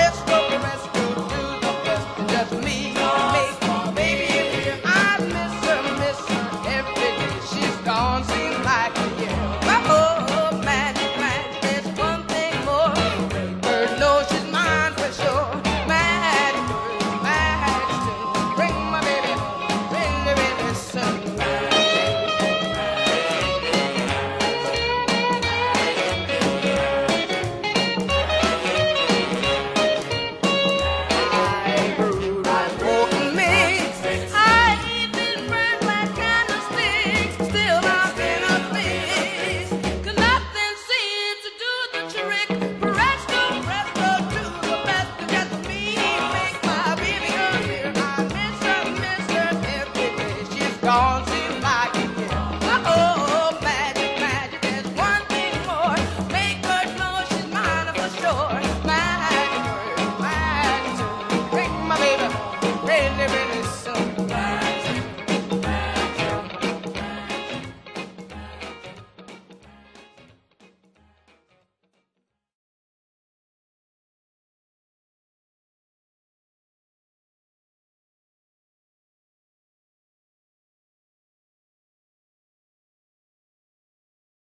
rest cause you like it.